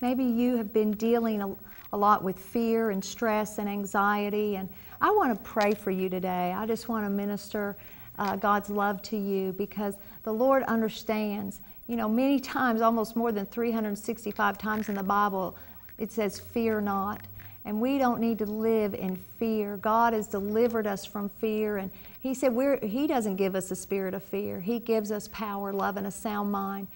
Maybe you have been dealing a, a lot with fear and stress and anxiety, and I want to pray for you today. I just want to minister uh, God's love to you because the Lord understands. You know, many times, almost more than 365 times in the Bible, it says, Fear not. And we don't need to live in fear. God has delivered us from fear. And He said we're, He doesn't give us a spirit of fear, He gives us power, love, and a sound mind.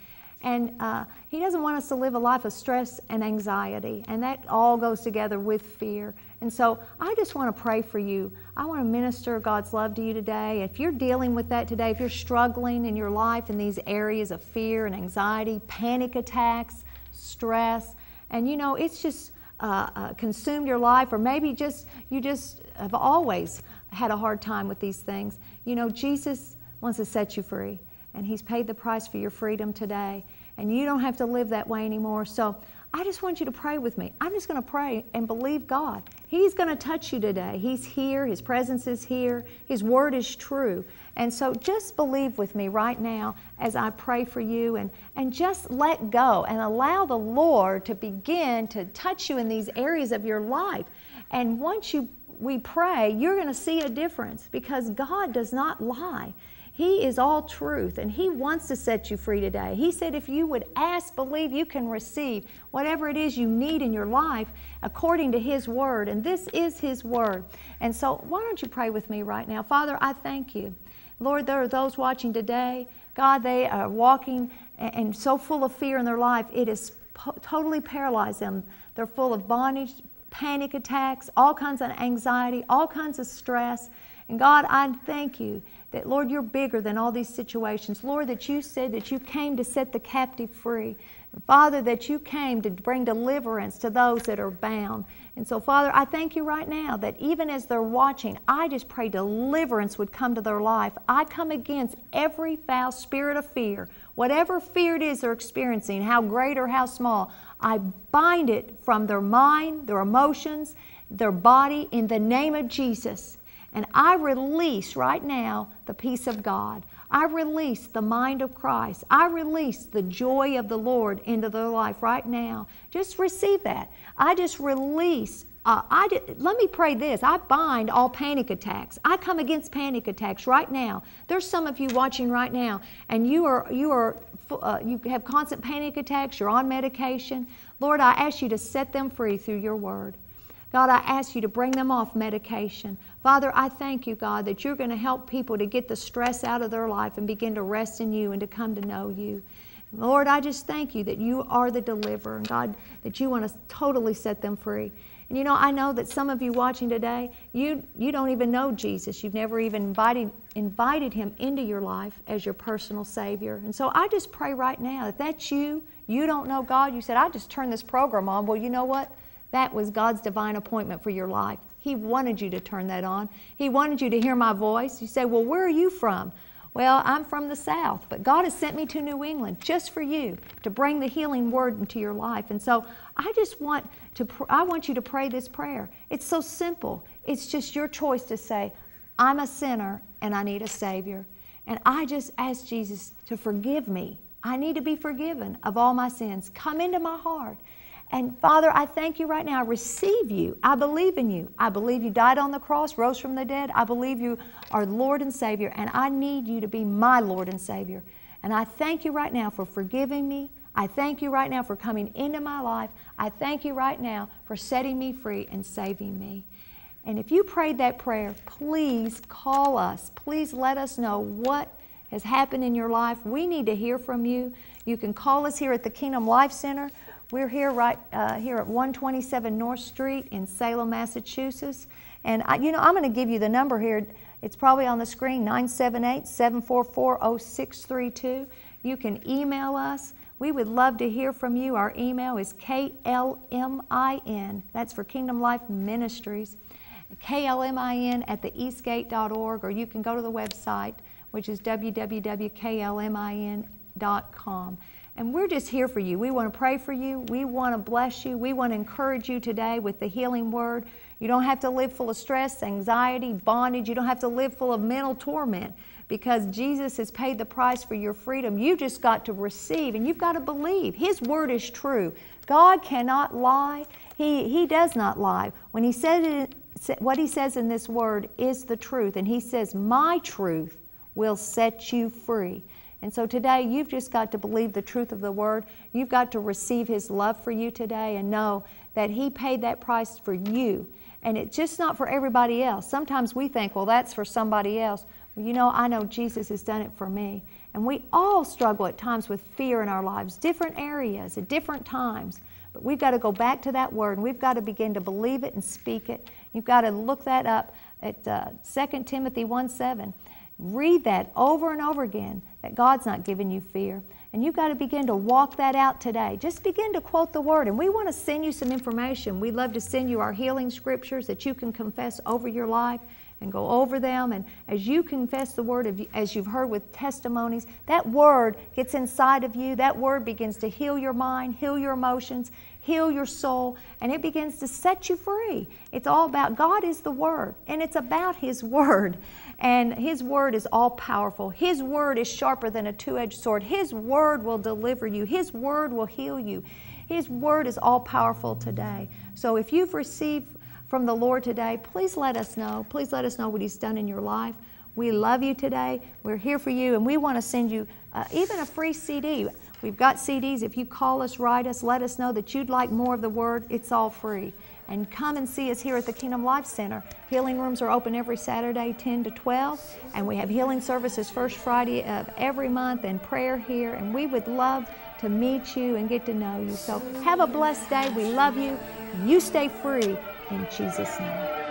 And uh, He doesn't want us to live a life of stress and anxiety. And that all goes together with fear. And so I just want to pray for you. I want to minister God's love to you today. If you're dealing with that today, if you're struggling in your life in these areas of fear and anxiety, panic attacks, stress, and you know, it's just uh, uh, consumed your life, or maybe just you just have always had a hard time with these things. You know, Jesus wants to set you free, and He's paid the price for your freedom today, and you don't have to live that way anymore. So I just want you to pray with me. I'm just going to pray and believe God. He's going to touch you today. He's here, His presence is here, His word is true. And so just believe with me right now as I pray for you and, and just let go and allow the Lord to begin to touch you in these areas of your life. And once you we pray, you're going to see a difference because God does not lie. He is all truth and He wants to set you free today. He said, if you would ask, believe, you can receive whatever it is you need in your life according to His Word. And this is His Word. And so, why don't you pray with me right now? Father, I thank you. Lord, there are those watching today. God, they are walking and so full of fear in their life, it has totally paralyzed them. They're full of bondage, panic attacks, all kinds of anxiety, all kinds of stress. And God, I thank you that, Lord, you're bigger than all these situations. Lord, that you said that you came to set the captive free. Father, that you came to bring deliverance to those that are bound. And so, Father, I thank you right now that even as they're watching, I just pray deliverance would come to their life. I come against every foul spirit of fear, whatever fear it is they're experiencing, how great or how small. I bind it from their mind, their emotions, their body in the name of Jesus. And I release right now the peace of God. I release the mind of Christ. I release the joy of the Lord into their life right now. Just receive that. I just release. Uh, I did, let me pray this. I bind all panic attacks. I come against panic attacks right now. There's some of you watching right now, and you are you are uh, you have constant panic attacks. You're on medication. Lord, I ask you to set them free through your word. God, I ask you to bring them off medication. Father, I thank you, God, that you're going to help people to get the stress out of their life and begin to rest in you and to come to know you. Lord, I just thank you that you are the deliverer, and God, that you want to totally set them free. And you know, I know that some of you watching today, you, you don't even know Jesus. You've never even invited, invited him into your life as your personal Savior. And so I just pray right now that that's you. You don't know God. You said, I just turned this program on. Well, you know what? That was God's divine appointment for your life. He wanted you to turn that on. He wanted you to hear my voice. You say, Well, where are you from? Well, I'm from the South, but God has sent me to New England just for you to bring the healing word into your life. And so I just want to, I want you to pray this prayer. It's so simple. It's just your choice to say, I'm a sinner and I need a Savior. And I just ask Jesus to forgive me. I need to be forgiven of all my sins. Come into my heart. And Father, I thank you right now. I receive you. I believe in you. I believe you died on the cross, rose from the dead. I believe you are Lord and Savior, and I need you to be my Lord and Savior. And I thank you right now for forgiving me. I thank you right now for coming into my life. I thank you right now for setting me free and saving me. And if you prayed that prayer, please call us. Please let us know what has happened in your life. We need to hear from you. You can call us here at the Kingdom Life Center. We're here right uh, here at 127 North Street in Salem, Massachusetts. And I, you know, I'm going to give you the number here. It's probably on the screen 978 744 0632. You can email us. We would love to hear from you. Our email is KLMIN. That's for Kingdom Life Ministries. KLMIN at theeastgate.org, or you can go to the website, which is www.klmin.com. And we're just here for you. We want to pray for you. We want to bless you. We want to encourage you today with the healing word. You don't have to live full of stress, anxiety, bondage. You don't have to live full of mental torment because Jesus has paid the price for your freedom. You just got to receive and you've got to believe. His word is true. God cannot lie. He, he does not lie. When he said it, what he says in this word is the truth, and he says, My truth will set you free. And so today, you've just got to believe the truth of the word. You've got to receive his love for you today and know that he paid that price for you. And it's just not for everybody else. Sometimes we think, well, that's for somebody else. Well, you know, I know Jesus has done it for me. And we all struggle at times with fear in our lives, different areas, at different times. But we've got to go back to that word and we've got to begin to believe it and speak it. You've got to look that up at uh, 2 Timothy 1 7. Read that over and over again that God's not giving you fear. And you've got to begin to walk that out today. Just begin to quote the word. And we want to send you some information. We'd love to send you our healing scriptures that you can confess over your life and go over them. And as you confess the word, as you've heard with testimonies, that word gets inside of you. That word begins to heal your mind, heal your emotions, heal your soul, and it begins to set you free. It's all about God is the Word, and it's about His Word. And His Word is all powerful. His Word is sharper than a two edged sword. His Word will deliver you, His Word will heal you. His Word is all powerful today. So if you've received from the Lord today, please let us know. Please let us know what He's done in your life. We love you today. We're here for you, and we want to send you uh, even a free CD. We've got CDs. If you call us, write us, let us know that you'd like more of the Word. It's all free. And come and see us here at the Kingdom Life Center. Healing rooms are open every Saturday, 10 to 12. And we have healing services first Friday of every month and prayer here. And we would love to meet you and get to know you. So have a blessed day. We love you. You stay free in Jesus' name.